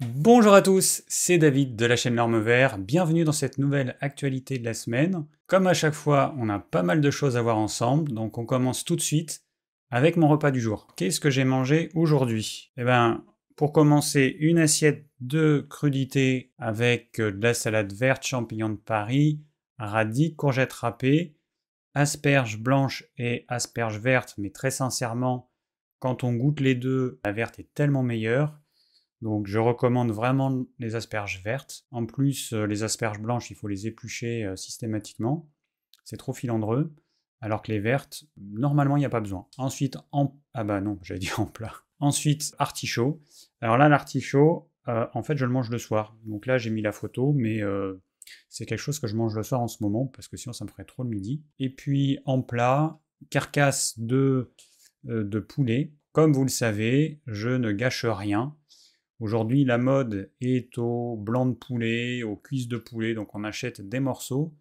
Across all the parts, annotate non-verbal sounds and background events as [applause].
Bonjour à tous, c'est David de la chaîne L'Orme Vert. Bienvenue dans cette nouvelle actualité de la semaine. Comme à chaque fois, on a pas mal de choses à voir ensemble, donc on commence tout de suite avec mon repas du jour. Qu'est-ce que j'ai mangé aujourd'hui? Eh ben, pour commencer, une assiette de crudité avec euh, de la salade verte, champignons de Paris, radis, courgettes râpées, asperges blanches et asperges vertes, mais très sincèrement, quand on goûte les deux, la verte est tellement meilleure. Donc je recommande vraiment les asperges vertes. En plus, euh, les asperges blanches, il faut les éplucher euh, systématiquement. C'est trop filandreux. Alors que les vertes, normalement, il n'y a pas besoin. Ensuite, en... Ah bah non, j'avais dit en plat. Ensuite, artichaut. Alors là, l'artichaut, euh, en fait, je le mange le soir. Donc là, j'ai mis la photo, mais c'est quelque chose que je mange le soir en ce moment, parce que sinon, ça me ferait trop le midi. Et puis, en plat, carcasse de, de poulet. Comme vous le savez, je ne gâche rien. Aujourd'hui, la mode est au blanc de poulet, aux cuisses de poulet, donc on achète des morceaux.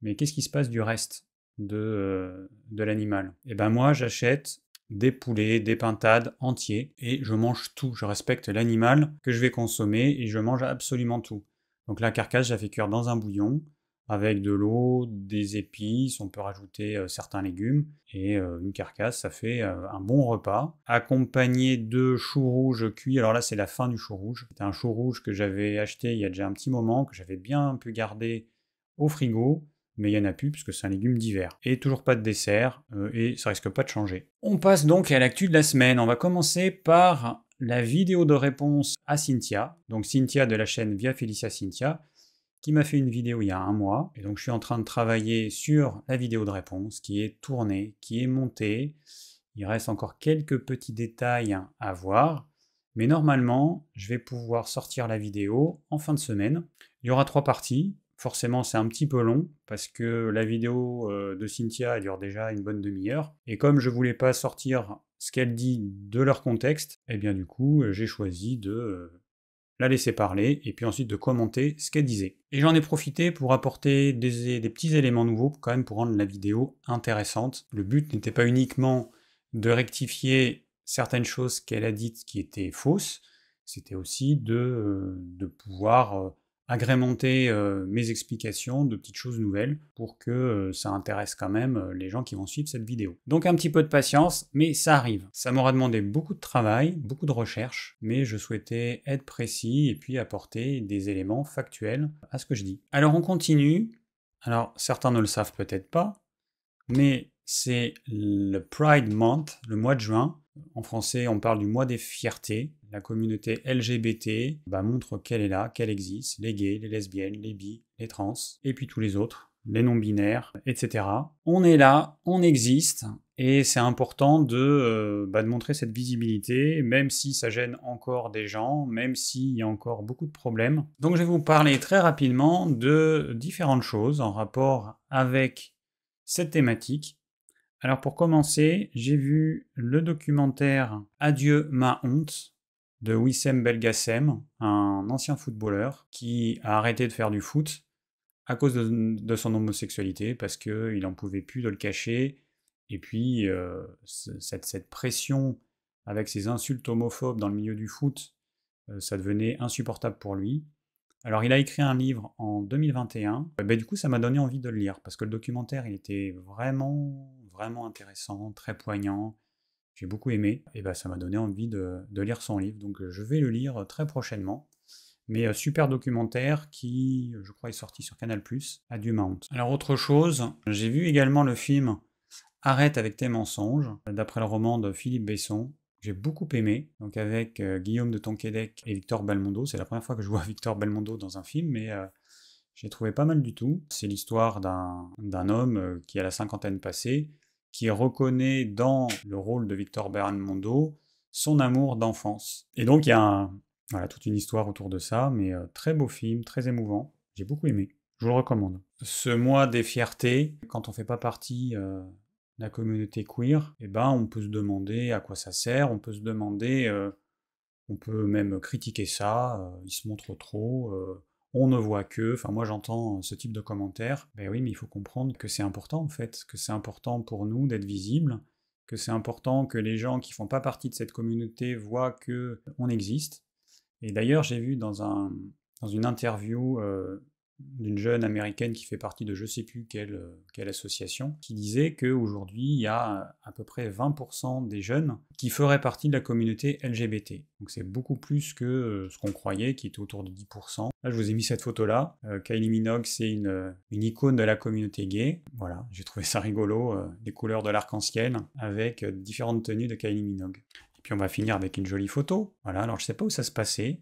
Mais qu'est-ce qui se passe du reste de, euh, de l'animal? Eh ben moi, j'achète des poulets, des pintades entiers, et je mange tout. Je respecte l'animal que je vais consommer, et je mange absolument tout. Donc la carcasse, je la cuire dans un bouillon, avec de l'eau, des épices, on peut rajouter euh, certains légumes, et euh, une carcasse, ça fait euh, un bon repas, accompagné de choux rouges cuits. Alors là, c'est la fin du chou rouge. C'était un chou rouge que j'avais acheté il y a déjà un petit moment, que j'avais bien pu garder au frigo, mais il n'y en a plus puisque c'est un légume d'hiver. Et toujours pas de dessert, et ça risque pas de changer. On passe donc à l'actu de la semaine. On va commencer par la vidéo de réponse à Cynthia, donc Cynthia de la chaîne Via Felicia Cynthia, qui m'a fait une vidéo il y a un mois. Et donc je suis en train de travailler sur la vidéo de réponse qui est tournée, qui est montée. Il reste encore quelques petits détails à voir. Mais normalement, je vais pouvoir sortir la vidéo en fin de semaine. Il y aura trois parties. Forcément, c'est un petit peu long parce que la vidéo euh, de Cynthia dure déjà une bonne demi-heure. Et comme je voulais pas sortir ce qu'elle dit de leur contexte, eh bien du coup, j'ai choisi de euh, la laisser parler, et puis ensuite de commenter ce qu'elle disait. Et j'en ai profité pour apporter des, petits éléments nouveaux, quand même pour rendre la vidéo intéressante. Le but n'était pas uniquement de rectifier certaines choses qu'elle a dites qui étaient fausses, c'était aussi de, euh, de pouvoir euh, agrémenter euh, mes explications de petites choses nouvelles pour que euh, ça intéresse quand même euh, les gens qui vont suivre cette vidéo. Donc un petit peu de patience, mais ça arrive. Ça m'aura demandé beaucoup de travail, beaucoup de recherche, mais je souhaitais être précis et puis apporter des éléments factuels à ce que je dis. Alors on continue. Alors certains ne le savent peut-être pas, mais c'est le Pride Month, le mois de juin. En français, on parle du mois des fiertés. La communauté LGBT bah, montre qu'elle est là, qu'elle existe. Les gays, les lesbiennes, les bi, les trans, et puis tous les autres, les non-binaires, etc. On est là, on existe, et c'est important de, euh, bah, de montrer cette visibilité, même si ça gêne encore des gens, même s'il y a encore beaucoup de problèmes. Donc je vais vous parler très rapidement de différentes choses en rapport avec cette thématique. Alors pour commencer, j'ai vu le documentaire Adieu ma honte de Wissem Belgassem, un ancien footballeur qui a arrêté de faire du foot à cause de, son homosexualité parce qu'il n'en pouvait plus de le cacher. Et puis euh, cette, pression avec ses insultes homophobes dans le milieu du foot, euh, ça devenait insupportable pour lui. Alors il a écrit un livre en 2021. Ben, du coup ça m'a donné envie de le lire parce que le documentaire il était vraiment vraiment intéressant, très poignant. J'ai beaucoup aimé, et bah, ça m'a donné envie de, lire son livre, donc je vais le lire très prochainement. Mais euh, super documentaire qui, je crois, est sorti sur Canal+, Adieu Mount. Alors autre chose, j'ai vu également le film Arrête avec tes mensonges, d'après le roman de Philippe Besson. J'ai beaucoup aimé, donc avec euh, Guillaume de Tonquédec et Victor Belmondo. C'est la première fois que je vois [laughs] Victor Belmondo dans un film, mais euh, j'ai trouvé pas mal du tout. C'est l'histoire d'un homme qui a la cinquantaine passée, qui reconnaît dans le rôle de Victor Belmondo son amour d'enfance. Et donc il y a toute une histoire autour de ça, mais euh, très beau film, très émouvant. J'ai beaucoup aimé. Je vous le recommande. Ce mois des fiertés, quand on fait pas partie euh, de la communauté queer, eh ben, on peut se demander à quoi ça sert, on peut se demander, euh, on peut même critiquer ça, il se montre trop, on ne voit que, enfin moi j'entends ce type de commentaires, ben oui mais il faut comprendre que c'est important en fait, que c'est important pour nous d'être visibles, que c'est important que les gens qui font pas partie de cette communauté voient que on existe, Et d'ailleurs, j'ai vu dans, un, dans une interview euh, d'une jeune américaine qui fait partie de je sais plus quelle, euh, quelle association, qui disait qu'aujourd'hui, il y a à peu près 20% des jeunes qui feraient partie de la communauté LGBT. Donc c'est beaucoup plus que euh, ce qu'on croyait, qui était autour de 10%. Là, je vous ai mis cette photo-là. Euh, Kylie Minogue, c'est une, une, icône de la communauté gay. Voilà, j'ai trouvé ça rigolo, les couleurs de l'arc-en-ciel, avec différentes tenues de Kylie Minogue. Et puis on va finir avec une jolie photo. Voilà, alors je sais pas où ça se passait.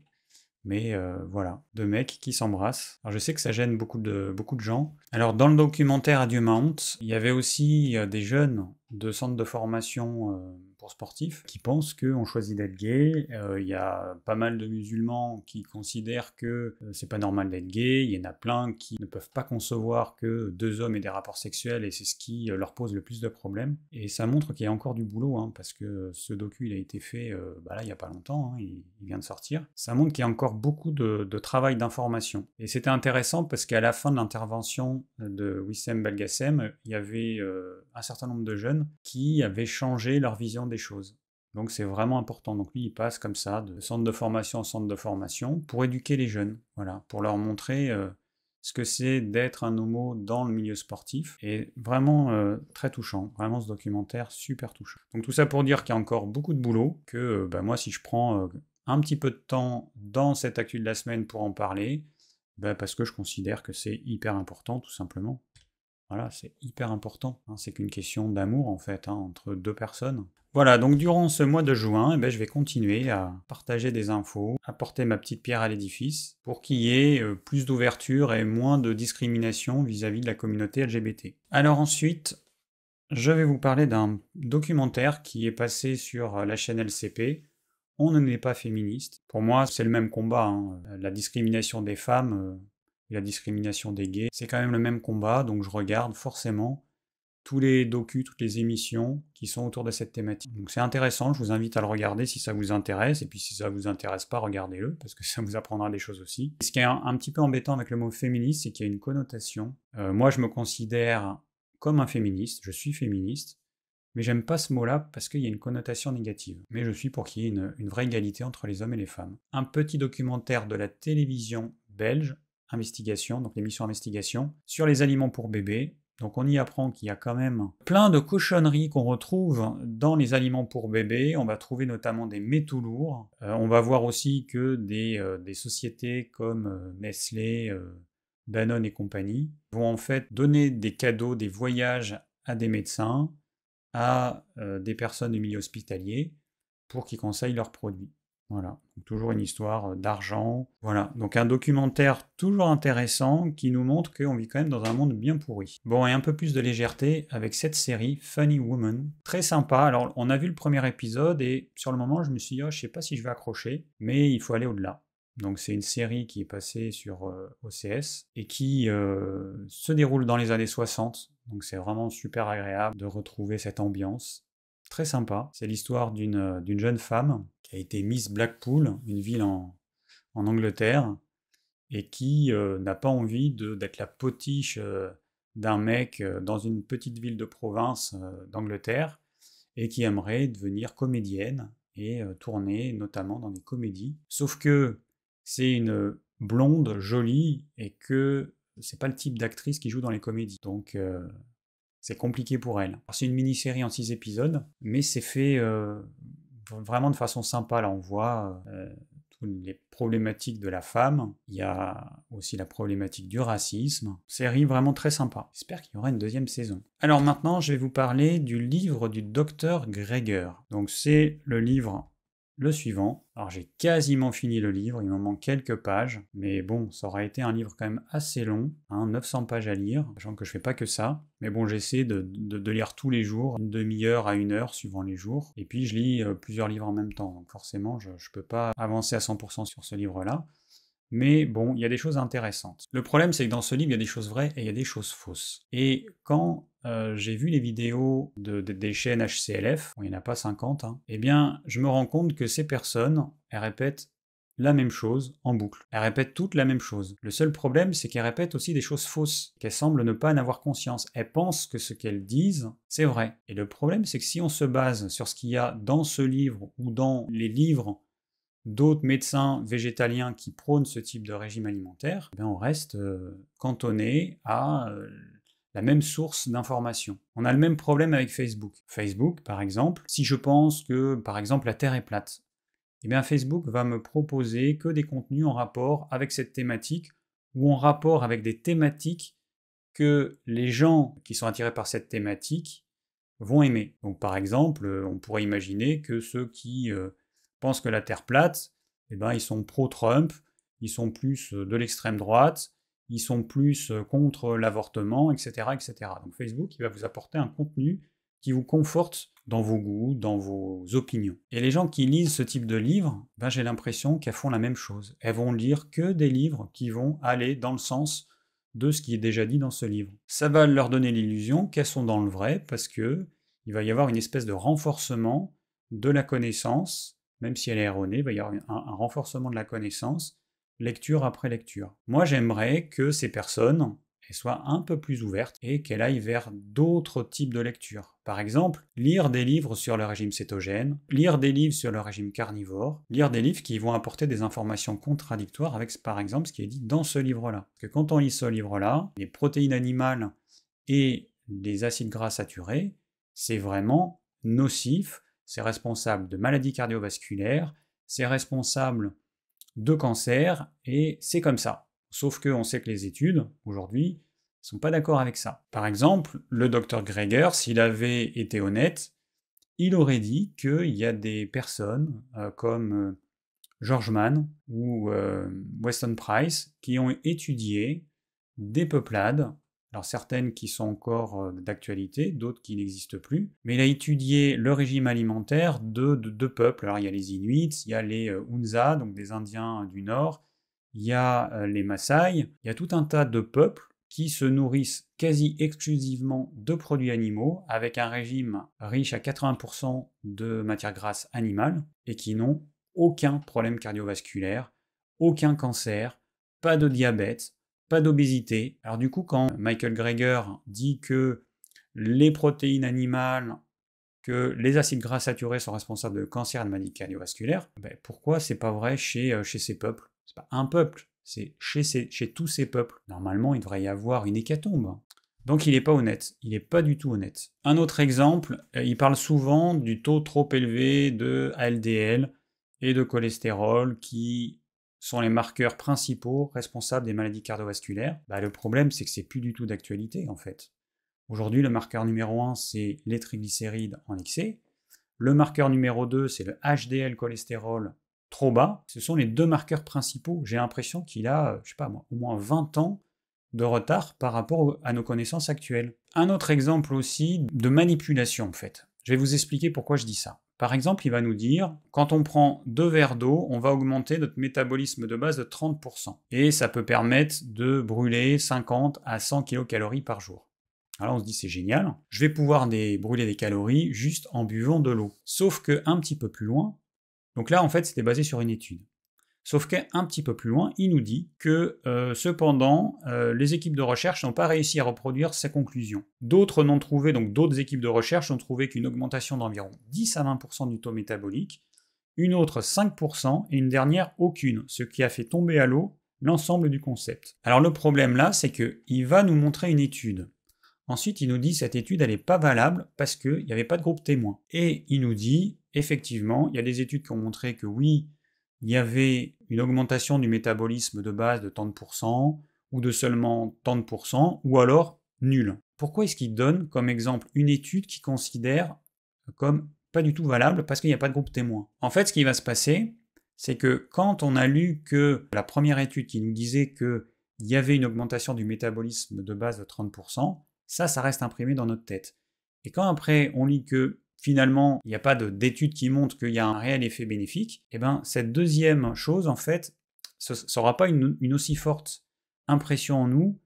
Mais euh, voilà, deux mecs qui s'embrassent. Alors je sais que ça gêne beaucoup de, beaucoup de gens. Alors dans le documentaire Adieu Mount, il y avait aussi euh, des jeunes de centres de formation euh, sportifs qui pensent qu'on choisit d'être gay. Euh, il y a pas mal de musulmans qui considèrent que euh, c'est pas normal d'être gay. Il y en a plein qui ne peuvent pas concevoir que deux hommes aient des rapports sexuels et c'est ce qui euh, leur pose le plus de problèmes. Et ça montre qu'il y a encore du boulot hein, parce que ce docu il a été fait bah là il y a pas longtemps, hein, il, vient de sortir. Ça montre qu'il y a encore beaucoup de, travail d'information. Et c'était intéressant parce qu'à la fin de l'intervention de Wissem Belgassem, il y avait un certain nombre de jeunes qui avaient changé leur vision des choses. Donc c'est vraiment important. Donc lui, il passe comme ça, de centre de formation en centre de formation, pour éduquer les jeunes, voilà, pour leur montrer euh, ce que c'est d'être un homo dans le milieu sportif. Et vraiment euh, très touchant, vraiment ce documentaire super touchant. Donc tout ça pour dire qu'il y a encore beaucoup de boulot, que euh, bah, moi si je prends un petit peu de temps dans cette actu de la semaine pour en parler, bah, parce que je considère que c'est hyper important tout simplement. Voilà, c'est hyper important. Hein. c'est qu'une question d'amour en fait, hein, entre deux personnes. Voilà, donc durant ce mois de juin, eh ben, je vais continuer à partager des infos, apporter ma petite pierre à l'édifice, pour qu'il y ait euh, plus d'ouverture et moins de discrimination vis-à-vis de la communauté LGBT. Alors ensuite, je vais vous parler d'un documentaire qui est passé sur euh, la chaîne LCP. On ne n'est pas féministe. Pour moi, c'est le même combat. Hein. La discrimination des femmes euh, la discrimination des gays, c'est quand même le même combat, donc je regarde forcément tous les docus, toutes les émissions qui sont autour de cette thématique. Donc c'est intéressant, je vous invite à le regarder si ça vous intéresse, et puis si ça vous intéresse pas, regardez-le, parce que [laughs] ça vous apprendra des choses aussi. Ce qui est un, petit peu embêtant avec le mot féministe, c'est qu'il y a une connotation. Euh, moi, je me considère comme un féministe, je suis féministe, mais j'aime pas ce mot-là parce qu'il y a une connotation négative. Mais je suis pour qu'il y ait une vraie égalité entre les hommes et les femmes. Un petit documentaire de la télévision belge, Investigation, donc l'émission Investigation, sur les aliments pour bébés, donc on y apprend qu'il y a quand même plein de cochonneries qu'on retrouve dans les aliments pour bébés. On va trouver notamment des métaux lourds. Euh, on va voir aussi que des, euh, sociétés comme euh, Nestlé, Danone et compagnie vont en fait donner des cadeaux, des voyages à des médecins, à des personnes du milieu hospitalier pour qu'ils conseillent leurs produits. Voilà, toujours une histoire euh, d'argent. Voilà, donc un documentaire toujours intéressant qui nous montre qu'on vit quand même dans un monde bien pourri. Bon, et un peu plus de légèreté avec cette série Funny Woman. Très sympa. Alors, on a vu le premier épisode et sur le moment, je me suis dit, oh, je sais pas si je vais accrocher, mais il faut aller au-delà. Donc c'est une série qui est passée sur euh, OCS et qui euh, se déroule dans les années 60. Donc c'est vraiment super agréable de retrouver cette ambiance. Très sympa. C'est l'histoire d'une jeune femme qui a été Miss Blackpool, une ville en, Angleterre, et qui euh, n'a pas envie d'être la potiche euh, d'un mec euh, dans une petite ville de province d'Angleterre, et qui aimerait devenir comédienne et tourner notamment dans des comédies. Sauf que c'est une blonde jolie et que c'est pas le type d'actrice qui joue dans les comédies. Donc c'est compliqué pour elle. C'est une mini-série en six épisodes, mais c'est fait vraiment de façon sympa. Là, on voit euh, toutes les problématiques de la femme. Il y a aussi la problématique du racisme. Série vraiment très sympa. J'espère qu'il y aura une deuxième saison. Alors maintenant, je vais vous parler du livre du docteur Greger. Donc c'est le livre le suivant. Alors j'ai quasiment fini le livre, il m'en manque quelques pages, mais bon, ça aura été un livre quand même assez long, 900 hein, pages à lire, sachant que je fais pas que ça. Mais bon, j'essaie de, lire tous les jours, une demi-heure à une heure suivant les jours. Et puis je lis euh, plusieurs livres en même temps, donc forcément je ne peux pas avancer à 100% sur ce livre-là. Mais bon, il y a des choses intéressantes. Le problème, c'est que dans ce livre, il y a des choses vraies et il y a des choses fausses. Et quand euh, j'ai vu les vidéos de, des chaînes HCLF, il n'y en a pas 50, hein, eh bien, je me rends compte que ces personnes, elles répètent la même chose en boucle. Elles répètent toutes la même chose. Le seul problème, c'est qu'elles répètent aussi des choses fausses, qu'elles semblent ne pas en avoir conscience. Elles pensent que ce qu'elles disent, c'est vrai. Et le problème, c'est que si on se base sur ce qu'il y a dans ce livre ou dans les livres d'autres médecins végétaliens qui prônent ce type de régime alimentaire, eh on reste euh, cantonné à euh, la même source d'information. On a le même problème avec Facebook. Facebook, par exemple, si je pense que, par exemple, la Terre est plate, eh bien Facebook va me proposer que des contenus en rapport avec cette thématique ou en rapport avec des thématiques que les gens qui sont attirés par cette thématique vont aimer. Donc par exemple, on pourrait imaginer que ceux qui euh, pensent que la Terre plate, eh ben, ils sont pro-Trump, ils sont plus euh, de l'extrême droite, ils sont plus euh, contre l'avortement, etc.. Donc Facebook, il va vous apporter un contenu qui vous conforte dans vos goûts, dans vos opinions. Et les gens qui lisent ce type de livres, ben j'ai l'impression qu'elles font la même chose. Elles vont lire que des livres qui vont aller dans le sens de ce qui est déjà dit dans ce livre. Ça va leur donner l'illusion qu'elles sont dans le vrai parce que il va y avoir une espèce de renforcement de la connaissance, même si elle est erronée, il va y avoir un renforcement de la connaissance lecture après lecture. Moi, j'aimerais que ces personnes soient un peu plus ouvertes et qu'elles aillent vers d'autres types de lectures. Par exemple, lire des livres sur le régime cétogène, lire des livres sur le régime carnivore, lire des livres qui vont apporter des informations contradictoires avec, par exemple, ce qui est dit dans ce livre-là. Que quand on lit ce livre-là, les protéines animales et les acides gras saturés, c'est vraiment nocif, c'est responsable de maladies cardiovasculaires, c'est responsable de cancer, et c'est comme ça. Sauf qu'on sait que les études, aujourd'hui, sont pas d'accord avec ça. Par exemple, le docteur Greger, s'il avait été honnête, il aurait dit qu'il y a des personnes euh, comme euh, George Mann ou euh, Weston Price qui ont étudié des peuplades alors certaines qui sont encore euh, d'actualité, d'autres qui n'existent plus. Mais il a étudié le régime alimentaire de deux peuples. Alors il y a les Inuits, il y a les euh, Hunza, donc des Indiens du Nord, il y a euh, les Maasai, il y a tout un tas de peuples qui se nourrissent quasi exclusivement de produits animaux, avec un régime riche à 80% de matières grasses animales, et qui n'ont aucun problème cardiovasculaire, aucun cancer, pas de diabète, pas d'obésité. Alors du coup, quand Michael Greger dit que les protéines animales, que les acides gras saturés sont responsables de cancer et de maladies cardiovasculaires, ben pourquoi c'est pas vrai chez, euh, chez ces peuples? C'est pas un peuple, c'est chez, chez tous ces peuples. Normalement, il devrait y avoir une hécatombe. Donc il n'est pas honnête, il n'est pas du tout honnête. Un autre exemple, euh, il parle souvent du taux trop élevé de LDL et de cholestérol qui sont les marqueurs principaux responsables des maladies cardiovasculaires, bah, le problème c'est que c'est plus du tout d'actualité en fait. Aujourd'hui, le marqueur numéro 1, c'est les triglycérides en excès. Le marqueur numéro 2, c'est le HDL cholestérol trop bas. Ce sont les deux marqueurs principaux. J'ai l'impression qu'il a, je sais pas moi, au moins 20 ans de retard par rapport à nos connaissances actuelles. Un autre exemple aussi de manipulation en fait. Je vais vous expliquer pourquoi je dis ça. Par exemple, il va nous dire, quand on prend deux verres d'eau, on va augmenter notre métabolisme de base de 30%. Et ça peut permettre de brûler 50 à 100 kcal par jour. Alors on se dit c'est génial, je vais pouvoir brûler des calories juste en buvant de l'eau. Sauf que un petit peu plus loin, donc là en fait c'était basé sur une étude. Sauf qu'un petit peu plus loin, il nous dit que euh, cependant, euh, les équipes de recherche n'ont pas réussi à reproduire ces conclusions. D'autres n'ont trouvé, donc d'autres équipes de recherche ont trouvé qu'une augmentation d'environ 10 à 20% du taux métabolique, une autre 5% et une dernière aucune, ce qui a fait tomber à l'eau l'ensemble du concept. Alors le problème là, c'est qu'il va nous montrer une étude. Ensuite, il nous dit cette étude, n'est pas valable parce qu'il n'y avait pas de groupe témoin. Et il nous dit, effectivement, il y a des études qui ont montré que oui, il y avait une augmentation du métabolisme de base de tant de pourcents, ou de seulement tant de pourcents, ou alors nul. Pourquoi est-ce qu'il donne comme exemple une étude qui considère comme pas du tout valable parce qu'il n'y a pas de groupe témoin? En fait, ce qui va se passer, c'est que quand on a lu que la première étude qui nous disait qu'il y avait une augmentation du métabolisme de base de 30%, ça, ça reste imprimé dans notre tête. Et quand après on lit que finalement, il n'y a pas d'études qui montrent qu'il y a un réel effet bénéfique, eh ben cette deuxième chose, en fait, ça n'aura pas une, aussi forte impression en nous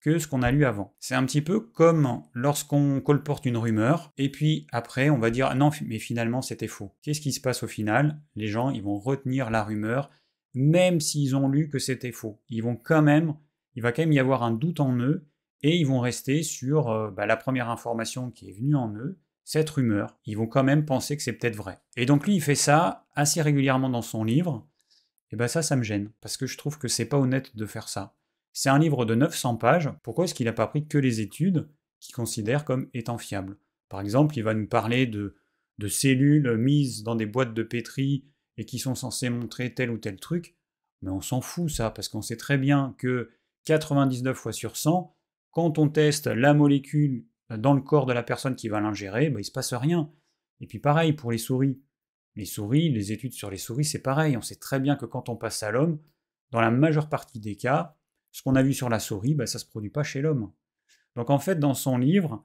que ce qu'on a lu avant. C'est un petit peu comme lorsqu'on colporte une rumeur, et puis après on va dire non, mais finalement c'était faux. Qu'est-ce qui se passe au final? Les gens, ils vont retenir la rumeur, même s'ils ont lu que c'était faux. Ils vont quand même, il va quand même y avoir un doute en eux, et ils vont rester sur euh, bah, la première information qui est venue en eux, cette rumeur, ils vont quand même penser que c'est peut-être vrai. Et donc lui, il fait ça assez régulièrement dans son livre. Et ben ça, ça me gêne, parce que je trouve que c'est pas honnête de faire ça. C'est un livre de 900 pages, pourquoi est-ce qu'il n'a pas pris que les études qu'il considère comme étant fiables? Par exemple, il va nous parler de, de cellules mises dans des boîtes de pétri et qui sont censées montrer tel ou tel truc, mais on s'en fout ça, parce qu'on sait très bien que 99 fois sur 100, quand on teste la molécule dans le corps de la personne qui va l'ingérer, bah, il se passe rien. Et puis pareil pour les souris. Les souris, les études sur les souris, c'est pareil. On sait très bien que quand on passe à l'homme, dans la majeure partie des cas, ce qu'on a vu sur la souris, bah, ça ne se produit pas chez l'homme. Donc en fait, dans son livre,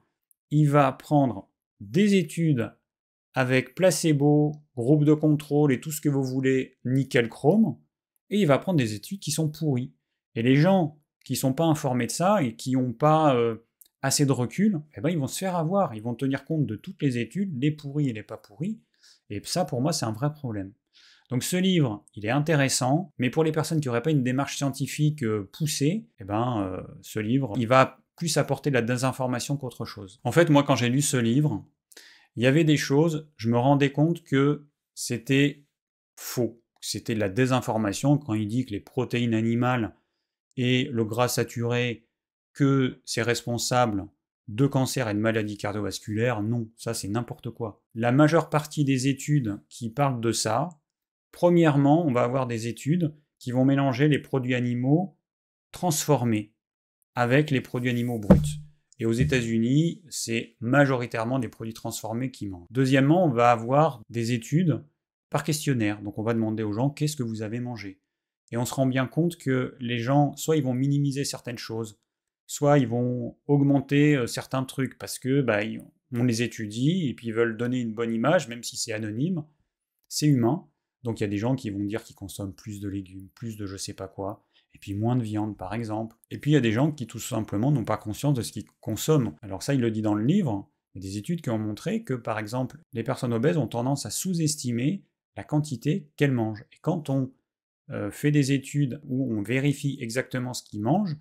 il va prendre des études avec placebo, groupe de contrôle et tout ce que vous voulez, nickel chrome, et il va prendre des études qui sont pourries. Et les gens qui ne sont pas informés de ça et qui n'ont pas euh, assez de recul, eh ben, ils vont se faire avoir. Ils vont tenir compte de toutes les études, les pourries et les pas pourries. Et ça, pour moi, c'est un vrai problème. Donc ce livre, il est intéressant, mais pour les personnes qui n'auraient pas une démarche scientifique euh, poussée, eh ben, euh, ce livre, il va plus apporter de la désinformation qu'autre chose. En fait, moi, quand j'ai lu ce livre, il y avait des choses, je me rendais compte que c'était faux, c'était de la désinformation quand il dit que les protéines animales et le gras saturé, que c'est responsable de cancer et de maladies cardiovasculaires, non, ça c'est n'importe quoi. La majeure partie des études qui parlent de ça, premièrement, on va avoir des études qui vont mélanger les produits animaux transformés avec les produits animaux bruts. Et aux États-Unis, c'est majoritairement des produits transformés qui mangent. Deuxièmement, on va avoir des études par questionnaire. Donc on va demander aux gens qu'est-ce que vous avez mangé? Et on se rend bien compte que les gens, soit ils vont minimiser certaines choses, soit ils vont augmenter euh, certains trucs parce que bah, on les étudie et puis ils veulent donner une bonne image, même si c'est anonyme. C'est humain. Donc il y a des gens qui vont dire qu'ils consomment plus de légumes, plus de je sais pas quoi, et puis moins de viande par exemple. Et puis il y a des gens qui tout simplement n'ont pas conscience de ce qu'ils consomment. Alors ça, il le dit dans le livre. Il y a des études qui ont montré que par exemple, les personnes obèses ont tendance à sous-estimer la quantité qu'elles mangent. Et quand on euh, fait des études où on vérifie exactement ce qu'ils mangent,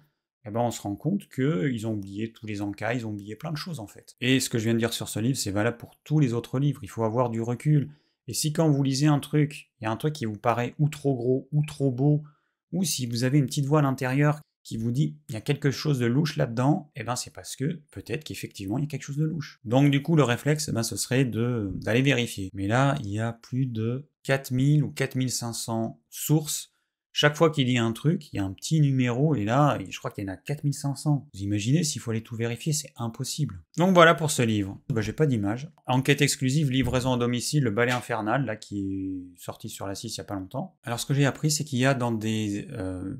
eh ben on se rend compte qu'ils ont oublié tous les encas, ils ont oublié plein de choses en fait. Et ce que je viens de dire sur ce livre, c'est valable pour tous les autres livres. Il faut avoir du recul. Et si quand vous lisez un truc, il y a un truc qui vous paraît ou trop gros, ou trop beau, ou si vous avez une petite voix à l'intérieur qui vous dit il y a quelque chose de louche là-dedans, eh ben c'est parce que peut-être qu'effectivement il y a quelque chose de louche. Donc du coup le réflexe, eh ben, ce serait d'aller vérifier. Mais là, il y a plus de 4000 ou 4500 sources. Chaque fois qu'il y a un truc, il y a un petit numéro, et là, je crois qu'il y en a 4500. Vous imaginez s'il faut aller tout vérifier, c'est impossible. Donc voilà pour ce livre. Bah, J'ai pas d'image. Enquête exclusive, livraison à domicile, le balai infernal, là, qui est sorti sur la 6 il y a pas longtemps. Alors ce que j'ai appris, c'est qu'il y a dans des, euh,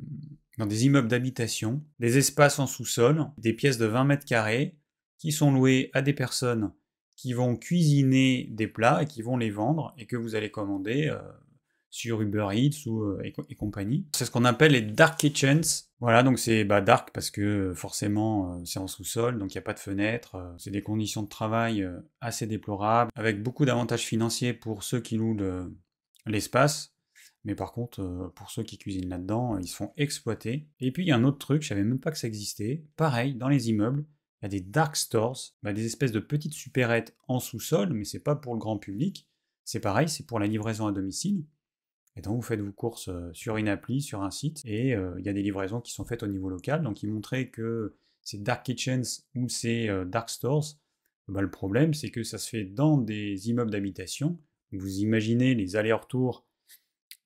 immeubles d'habitation, des espaces en sous-sol, des pièces de 20 mètres carrés, qui sont louées à des personnes qui vont cuisiner des plats et qui vont les vendre et que vous allez commander euh, sur Uber Eats ou, euh, et, compagnie. C'est ce qu'on appelle les dark kitchens. Voilà, donc c'est bah, dark parce que forcément euh, c'est en sous-sol, donc il n'y a pas de fenêtre. c'est des conditions de travail assez déplorables, avec beaucoup d'avantages financiers pour ceux qui louent l'espace. mais par contre, pour ceux qui cuisinent là-dedans, ils se font exploiter. Et puis il y a un autre truc, je savais même pas que ça existait. Pareil, dans les immeubles, il y a des dark stores, bah, des espèces de petites supérettes en sous-sol, mais c'est pas pour le grand public. C'est pareil, c'est pour la livraison à domicile. Et donc vous faites vos courses euh, sur une appli, sur un site, et euh, il y a des livraisons qui sont faites au niveau local. Donc ils montraient que ces dark kitchens ou ces euh, dark stores, bah, le problème c'est que ça se fait dans des immeubles d'habitation. Vous imaginez les allers-retours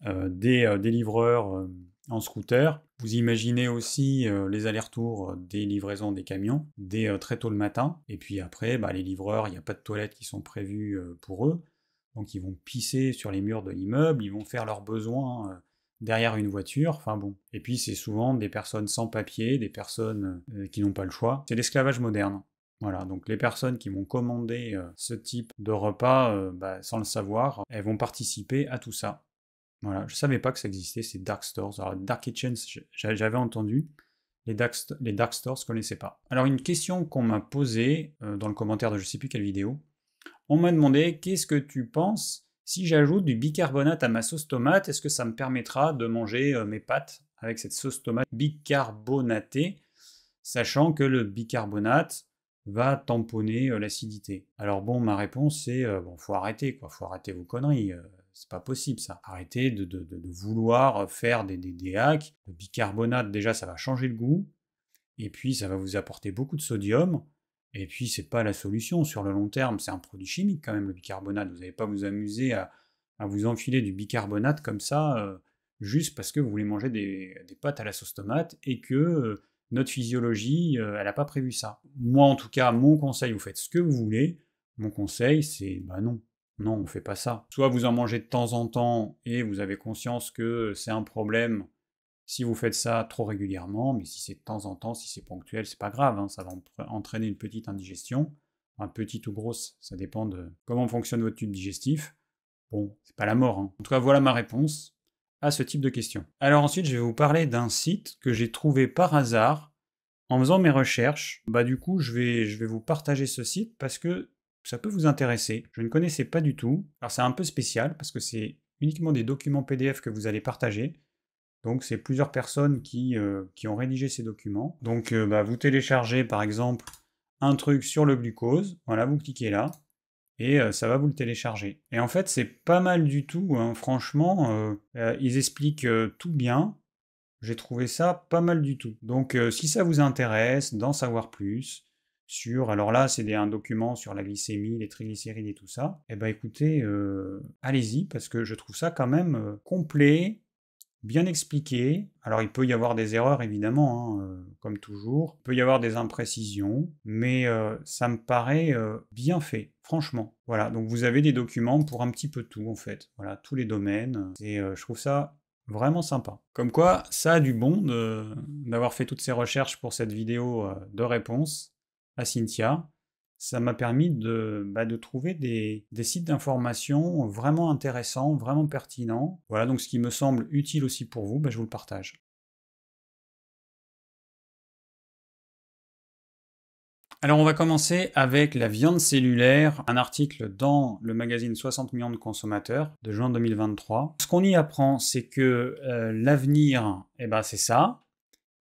des, livreurs en scooter. Vous imaginez aussi les allers-retours des livraisons des camions, dès très tôt le matin. Et puis après, bah, les livreurs, il n'y a pas de toilettes qui sont prévues pour eux. Donc ils vont pisser sur les murs de l'immeuble, ils vont faire leurs besoins derrière une voiture. Enfin bon. Et puis c'est souvent des personnes sans papier, des personnes qui n'ont pas le choix. C'est l'esclavage moderne. Voilà, donc les personnes qui vont commander ce type de repas bah, sans le savoir, elles vont participer à tout ça. Voilà, je savais pas que ça existait, ces dark stores. Alors, dark kitchens, j'avais entendu. Les dark, les dark stores, je connaissais pas. Alors, une question qu'on m'a posée euh, dans le commentaire de je sais plus quelle vidéo. On m'a demandé qu'est-ce que tu penses si j'ajoute du bicarbonate à ma sauce tomate? Est-ce que ça me permettra de manger euh, mes pâtes avec cette sauce tomate bicarbonatée Sachant que le bicarbonate va tamponner l'acidité? Alors bon, ma réponse c'est bon, faut arrêter quoi, faut arrêter vos conneries. c'est pas possible ça. Arrêtez de, vouloir faire des, des, des, hacks. Le bicarbonate, déjà, ça va changer le goût. Et puis, ça va vous apporter beaucoup de sodium. Et puis, c'est pas la solution sur le long terme. C'est un produit chimique quand même, le bicarbonate. Vous n'allez pas vous amuser à, vous enfiler du bicarbonate comme ça, juste parce que vous voulez manger des, pâtes à la sauce tomate et que notre physiologie, euh, elle n'a pas prévu ça. Moi, en tout cas, mon conseil, vous faites ce que vous voulez. Mon conseil, c'est bah non, non, on ne fait pas ça. Soit vous en mangez de temps en temps et vous avez conscience que c'est un problème si vous faites ça trop régulièrement, mais si c'est de temps en temps, si c'est ponctuel, c'est pas grave, hein, ça va entraîner une petite indigestion. Petite ou grosse, ça dépend de comment fonctionne votre tube digestif. Bon, c'est pas la mort. Hein. En tout cas, voilà ma réponse à ce type de questions. Alors ensuite, je vais vous parler d'un site que j'ai trouvé par hasard en faisant mes recherches. Bah du coup, je vais, je vais vous partager ce site parce que ça peut vous intéresser. Je ne connaissais pas du tout. Alors c'est un peu spécial parce que c'est uniquement des documents PDF que vous allez partager. Donc c'est plusieurs personnes qui, euh, qui, ont rédigé ces documents. Donc euh, bah, vous téléchargez par exemple un truc sur le glucose. Voilà, vous cliquez là et euh, ça va vous le télécharger. Et en fait, c'est pas mal du tout, hein. franchement, ils expliquent tout bien. J'ai trouvé ça pas mal du tout. Donc, si ça vous intéresse d'en savoir plus sur, alors là, c'est un document sur la glycémie, les triglycérides et tout ça, eh ben écoutez, allez-y parce que je trouve ça quand même complet, bien expliqué. Alors il peut y avoir des erreurs évidemment, hein, euh, comme toujours. Il peut y avoir des imprécisions, mais euh, ça me paraît euh, bien fait, franchement. Voilà, donc vous avez des documents pour un petit peu tout en fait. Voilà, tous les domaines. Et je trouve ça vraiment sympa. Comme quoi, ça a du bon d'avoir fait toutes ces recherches pour cette vidéo de réponse à Cynthia ça m'a permis de, bah, trouver des, sites d'information vraiment intéressants, vraiment pertinents. Voilà, donc ce qui me semble utile aussi pour vous, bah, je vous le partage. Alors on va commencer avec la viande cellulaire, un article dans le magazine 60 millions de consommateurs de juin 2023. Ce qu'on y apprend, c'est que euh, l'avenir, eh ben, c'est ça,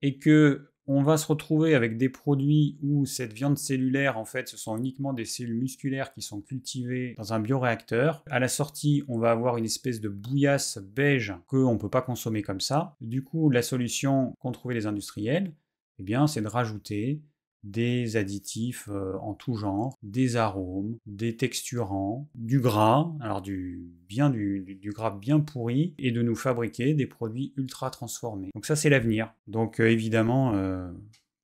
et que on va se retrouver avec des produits où cette viande cellulaire, en fait, ce sont uniquement des cellules musculaires qui sont cultivées dans un bioréacteur. À la sortie, on va avoir une espèce de bouillasse beige qu'on ne peut pas consommer comme ça. Du coup, la solution qu'ont trouvé les industriels, eh bien, c'est de rajouter des additifs euh, en tout genre, des arômes, des texturants, du gras, alors du bien du, gras bien pourri, et de nous fabriquer des produits ultra transformés. Donc ça c'est l'avenir. Donc euh, évidemment, euh,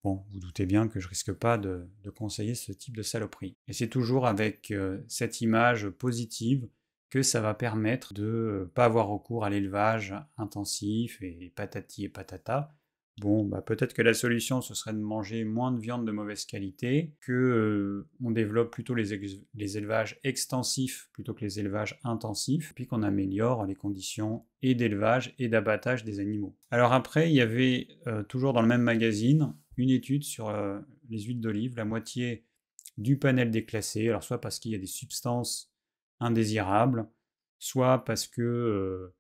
bon, vous doutez bien que je risque pas de, conseiller ce type de saloperie. Et c'est toujours avec cette image positive que ça va permettre de pas avoir recours à l'élevage intensif et patati et patata, Bon, bah peut-être que la solution, ce serait de manger moins de viande de mauvaise qualité, que euh, on développe plutôt les, élevages extensifs plutôt que les élevages intensifs, puis qu'on améliore les conditions et d'élevage et d'abattage des animaux. Alors après, il y avait euh, toujours dans le même magazine une étude sur euh, les huiles d'olive, la moitié du panel déclassé, alors soit parce qu'il y a des substances indésirables, soit parce que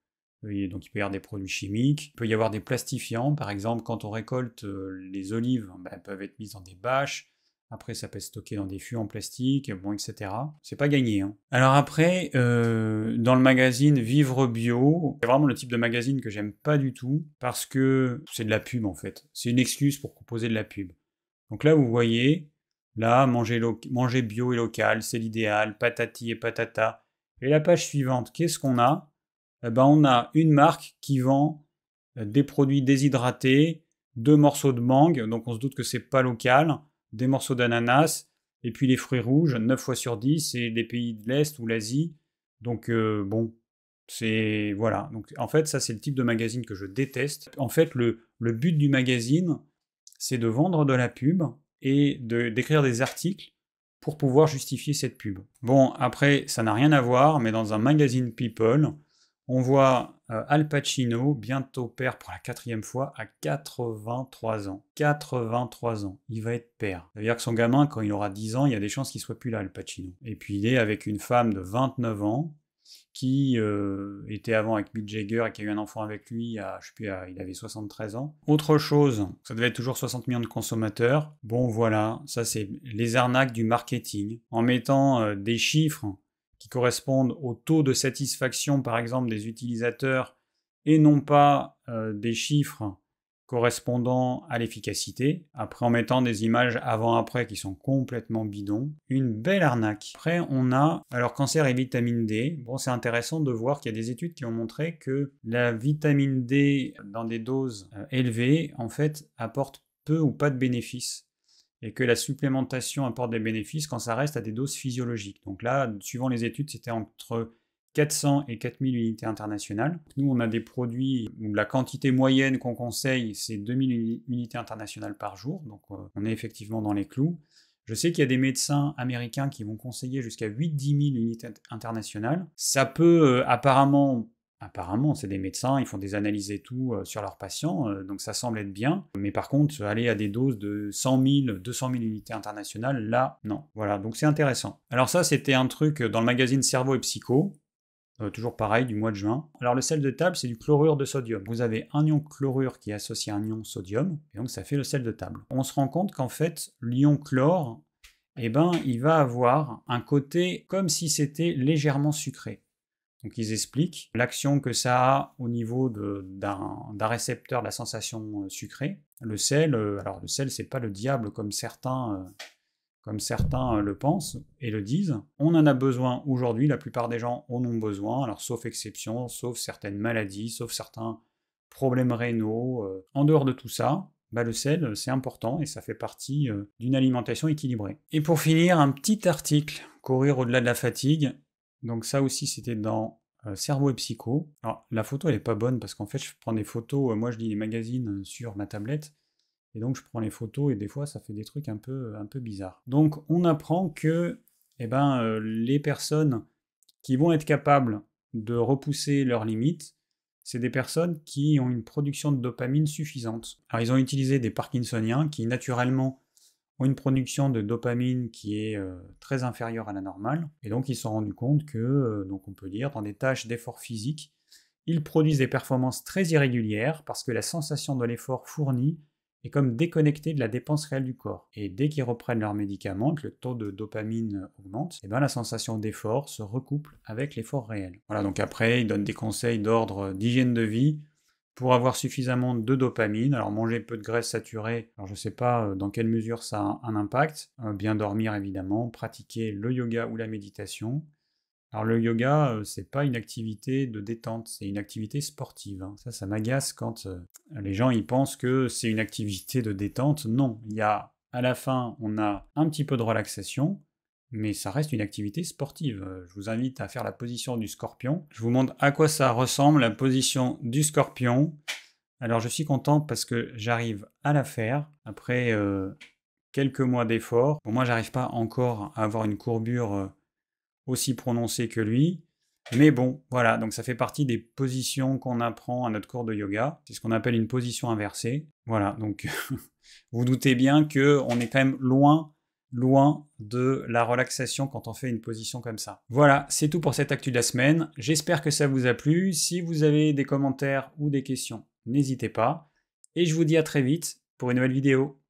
donc il peut y avoir des produits chimiques, il peut y avoir des plastifiants, par exemple quand on récolte euh, les olives, ben, elles peuvent être mises dans des bâches, après ça peut être stocké dans des fûts en plastique, bon, etc. C'est pas gagné. Hein. Alors après, euh, dans le magazine Vivre Bio, c'est vraiment le type de magazine que j'aime pas du tout, parce que c'est de la pub en fait. C'est une excuse pour proposer de la pub. Donc là vous voyez, là manger, manger bio et local, c'est l'idéal, patati et patata. Et la page suivante, qu'est-ce qu'on a? Eh ben, on a une marque qui vend euh, des produits déshydratés, deux morceaux de mangue, donc on se doute que c'est pas local, des morceaux d'ananas, et puis les fruits rouges, 9 fois sur 10, c'est les pays de l'Est ou l'Asie. Donc euh, bon, c'est voilà. Donc en fait, ça c'est le type de magazine que je déteste. En fait, le, le but du magazine, c'est de vendre de la pub et de d'écrire des articles pour pouvoir justifier cette pub. Bon, après, ça n'a rien à voir, mais dans un magazine People, on voit euh, Al Pacino, bientôt père pour la quatrième fois, à 83 ans. 83 ans, il va être père. C'est-à-dire que son gamin, quand il aura 10 ans, il y a des chances qu'il soit plus là, Al Pacino. Et puis il est avec une femme de 29 ans, qui euh, était avant avec Mick Jagger et qui a eu un enfant avec lui, à, je sais plus, il avait 73 ans. Autre chose, ça devait être toujours 60 millions de consommateurs. Bon voilà, ça c'est les arnaques du marketing. En mettant euh, des chiffres qui correspondent au taux de satisfaction par exemple des utilisateurs et non pas euh, des chiffres correspondant à l'efficacité, après en mettant des images avant-après qui sont complètement bidons, une belle arnaque. Après on a, alors cancer et vitamine D, bon c'est intéressant de voir qu'il y a des études qui ont montré que la vitamine D dans des doses euh, élevées en fait apporte peu ou pas de bénéfices et que la supplémentation apporte des bénéfices quand ça reste à des doses physiologiques. Donc là, suivant les études, c'était entre 400 et 4000 unités internationales. Nous, on a des produits où la quantité moyenne qu'on conseille, c'est 2000 unités internationales par jour, donc euh, on est effectivement dans les clous. Je sais qu'il y a des médecins américains qui vont conseiller jusqu'à 8-10 000 unités internationales. Ça peut euh, apparemment Apparemment, c'est des médecins, ils font des analyses et tout euh, sur leurs patients, donc ça semble être bien. Mais par contre, aller à des doses de 100 000, 200 000 unités internationales, là, non. Voilà, donc c'est intéressant. Alors ça, c'était un truc dans le magazine Cerveau et Psycho. Euh, toujours pareil, du mois de juin. Alors le sel de table, c'est du chlorure de sodium. Vous avez un ion chlorure qui est associé à un ion sodium, et donc ça fait le sel de table. On se rend compte qu'en fait, l'ion chlore, eh ben, il va avoir un côté comme si c'était légèrement sucré. Donc ils expliquent l'action que ça a au niveau d'un récepteur de la sensation euh, sucrée. Le sel, euh, alors le sel c'est pas le diable comme certains comme certains le pensent et le disent. On en a besoin aujourd'hui, la plupart des gens en ont besoin, alors sauf exception, sauf certaines maladies, sauf certains problèmes rénaux. Euh. En dehors de tout ça, bah, le sel, c'est important et ça fait partie euh, d'une alimentation équilibrée. Et pour finir, un petit article, Courir au-delà de la fatigue. Donc ça aussi, c'était dans euh, Cerveau et Psycho. Alors la photo, elle est pas bonne parce qu'en fait, je prends des photos, moi je lis les magazines sur ma tablette, et donc je prends les photos et des fois ça fait des trucs un peu, un peu bizarres. Donc on apprend que eh ben, euh, les personnes qui vont être capables de repousser leurs limites, c'est des personnes qui ont une production de dopamine suffisante. Alors ils ont utilisé des parkinsoniens qui naturellement une production de dopamine qui est euh, très inférieure à la normale, et donc ils se sont rendus compte que, euh, donc on peut dire, dans des tâches d'effort physique, ils produisent des performances très irrégulières parce que la sensation de l'effort fourni et comme déconnectés de la dépense réelle du corps. Et dès qu'ils reprennent leurs médicaments, que le taux de dopamine augmente, et eh bien la sensation d'effort se recouple avec l'effort réel. Voilà, donc après, ils donnent des conseils d'ordre d'hygiène de vie pour avoir suffisamment de dopamine. Alors manger peu de graisse saturée, alors je ne sais pas euh, dans quelle mesure ça a un impact. Euh, bien dormir évidemment, pratiquer le yoga ou la méditation. Alors le yoga, euh, c'est pas une activité de détente, c'est une activité sportive. Hein. Ça, ça m'agace quand les gens y pensent que c'est une activité de détente. Non, il y a à la fin, on a un petit peu de relaxation, mais ça reste une activité sportive. Euh, je vous invite à faire la position du scorpion. Je vous montre à quoi ça ressemble la position du scorpion. Alors je suis content parce que j'arrive à la faire après quelques mois d'efforts. Pour moi, j'arrive pas encore à avoir une courbure aussi prononcé que lui. Mais bon, voilà, donc ça fait partie des positions qu'on apprend à notre cours de yoga. C'est ce qu'on appelle une position inversée. Voilà, donc [laughs] vous doutez bien que on est quand même loin, loin de la relaxation quand on fait une position comme ça. Voilà, c'est tout pour cette actu de la semaine. J'espère que ça vous a plu. Si vous avez des commentaires ou des questions, n'hésitez pas. Et je vous dis à très vite pour une nouvelle vidéo.